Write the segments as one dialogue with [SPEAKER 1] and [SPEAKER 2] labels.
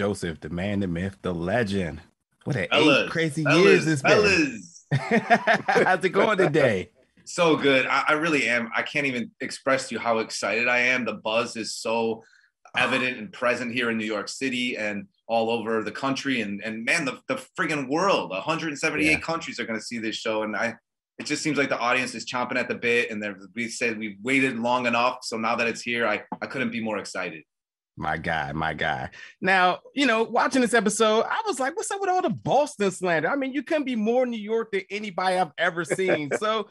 [SPEAKER 1] Joseph, the man, the myth, the legend. What an fellas, eight crazy fellas, years it's been. How's it going today?
[SPEAKER 2] So good. I, I, really am. I can't even express to you how excited I am. The buzz is so evident and present here in New York City and all over the country. And and man, the, the friggin' world, 178 yeah. countries are gonna see this show. And I it just seems like the audience is chomping at the bit and we said we waited long enough. So now that it's here, I, I couldn't be more excited.
[SPEAKER 1] My guy, my guy. Now, you know, watching this episode, I was like, what's up with all the Boston slander? I mean, you couldn't be more New York than anybody I've ever seen. so,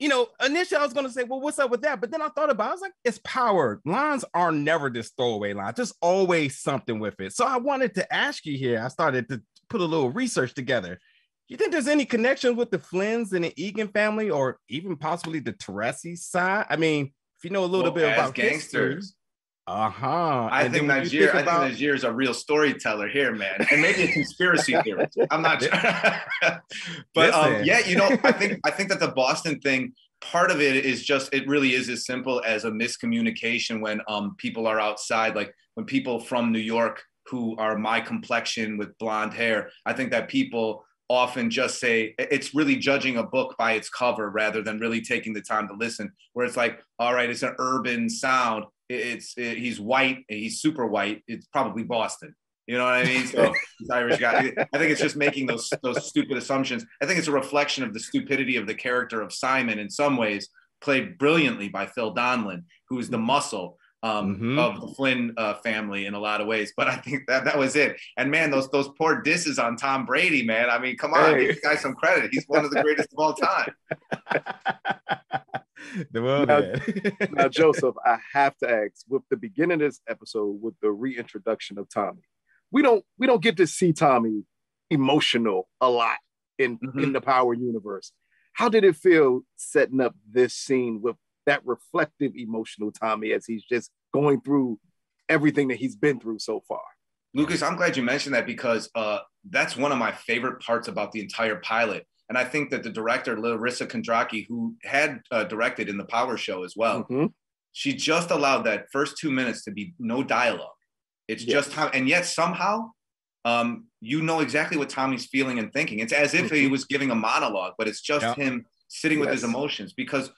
[SPEAKER 1] you know, initially I was going to say, well, what's up with that? But then I thought about it. I was like, it's power. Lines are never just throwaway lines, just always something with it. So I wanted to ask you here. I started to put a little research together. You think there's any connection with the Flynn's and the Egan family, or even possibly the Teresi side? I mean, if you know a little well, bit about gangsters. History, uh huh.
[SPEAKER 2] I think Nigeria. About... I think is a real storyteller here, man, and maybe a conspiracy theorist. I'm not sure, but um, yeah, you know, I think I think that the Boston thing. Part of it is just it really is as simple as a miscommunication when um, people are outside, like when people from New York who are my complexion with blonde hair. I think that people often just say it's really judging a book by its cover rather than really taking the time to listen where it's like all right it's an urban sound it's it, he's white he's super white it's probably boston you know what i mean so irish guy i think it's just making those those stupid assumptions i think it's a reflection of the stupidity of the character of simon in some ways played brilliantly by phil donlon who is the muscle um, mm-hmm. of the Flynn uh, family in a lot of ways. But I think that that was it. And man, those those poor disses on Tom Brady, man. I mean, come on, hey. give the guy some credit. He's one of the greatest of all time.
[SPEAKER 3] now, now, Joseph, I have to ask, with the beginning of this episode, with the reintroduction of Tommy, we don't we don't get to see Tommy emotional a lot in mm-hmm. in the Power universe. How did it feel setting up this scene with that reflective emotional Tommy as he's just going through everything that he's been through so far.
[SPEAKER 2] Lucas, I'm glad you mentioned that because uh, that's one of my favorite parts about the entire pilot. And I think that the director, Larissa Kondracki, who had uh, directed in the Power Show as well, mm-hmm. she just allowed that first two minutes to be no dialogue. It's yes. just how, and yet somehow um, you know exactly what Tommy's feeling and thinking. It's as if mm-hmm. he was giving a monologue, but it's just yeah. him sitting yes. with his emotions because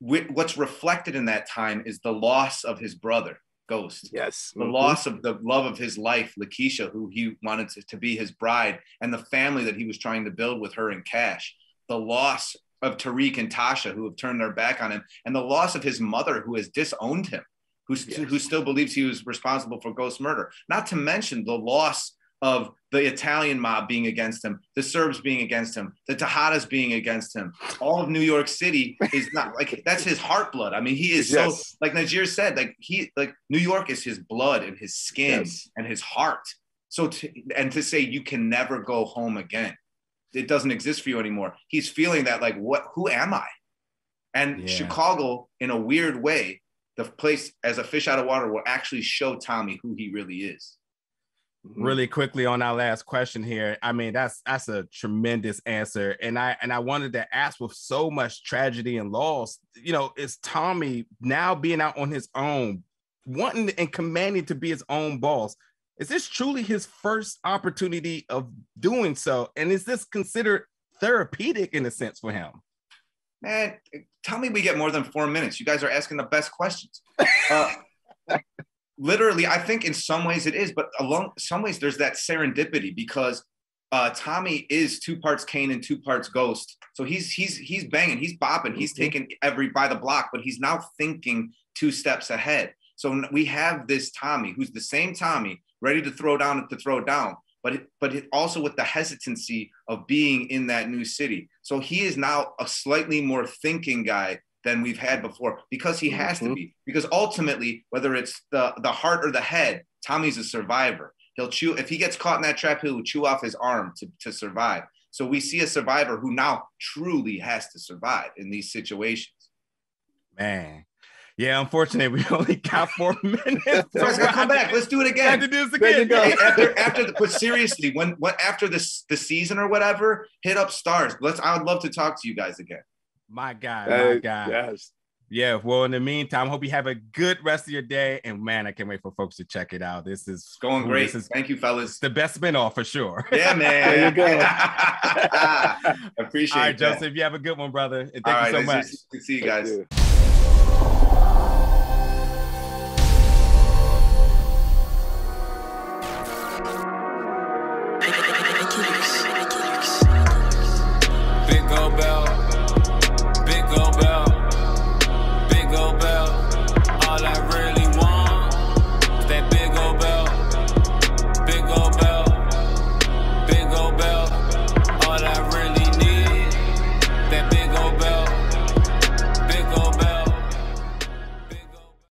[SPEAKER 2] what's reflected in that time is the loss of his brother ghost
[SPEAKER 3] yes
[SPEAKER 2] the mm-hmm. loss of the love of his life lakeisha who he wanted to, to be his bride and the family that he was trying to build with her and cash the loss of tariq and tasha who have turned their back on him and the loss of his mother who has disowned him who, yes. who still believes he was responsible for ghost murder not to mention the loss of the Italian mob being against him, the Serbs being against him, the Tejadas being against him. All of New York City is not like that's his heart blood. I mean, he is yes. so like Najir said, like he like New York is his blood and his skin yes. and his heart. So to, and to say you can never go home again, it doesn't exist for you anymore. He's feeling that like what who am I? And yeah. Chicago, in a weird way, the place as a fish out of water will actually show Tommy who he really is.
[SPEAKER 1] Mm-hmm. really quickly on our last question here i mean that's that's a tremendous answer and i and i wanted to ask with so much tragedy and loss you know is tommy now being out on his own wanting and commanding to be his own boss is this truly his first opportunity of doing so? And is this considered therapeutic in a sense for him?
[SPEAKER 2] Man tell me we get more than four minutes. You guys are asking the best questions. Uh, literally, I think in some ways it is, but along some ways there's that serendipity because uh, Tommy is two parts Kanan and two parts Ghost. So he's he's he's banging, he's bopping, he's mm-hmm. taking every by the block, but he's now thinking two steps ahead. So we have this Tommy who's the same Tommy, ready to throw down to throw down, but it, but it also with the hesitancy of being in that new city. So he is now a slightly more thinking guy than we've had before because he has mm-hmm. to be. Because ultimately, whether it's the, the heart or the head, Tommy's a survivor. He'll chew, if he gets caught in that trap, he'll chew off his arm to, to survive. So we see a survivor who now truly has to survive in these situations.
[SPEAKER 1] Man, yeah, unfortunately, we only got four minutes.
[SPEAKER 2] So let's come back. Let's do it again.
[SPEAKER 1] To do this again.
[SPEAKER 2] Hey, after, after the, but seriously, when what after this the season or whatever, hit up Starz. Let's. I would love to talk to you guys again.
[SPEAKER 1] My guy, my guy.
[SPEAKER 3] Yes.
[SPEAKER 1] Yeah. Well, in the meantime, hope you have a good rest of your day. And man, I can't wait for folks to check it out. This is
[SPEAKER 2] it's going ooh, great. This is, Thank you, fellas.
[SPEAKER 1] The best spinoff for sure.
[SPEAKER 2] Yeah, man.
[SPEAKER 3] there you go.
[SPEAKER 2] Appreciate it.
[SPEAKER 1] All right, Joseph, you have a good one, brother. And thank All you right, so much.
[SPEAKER 2] See, see you guys.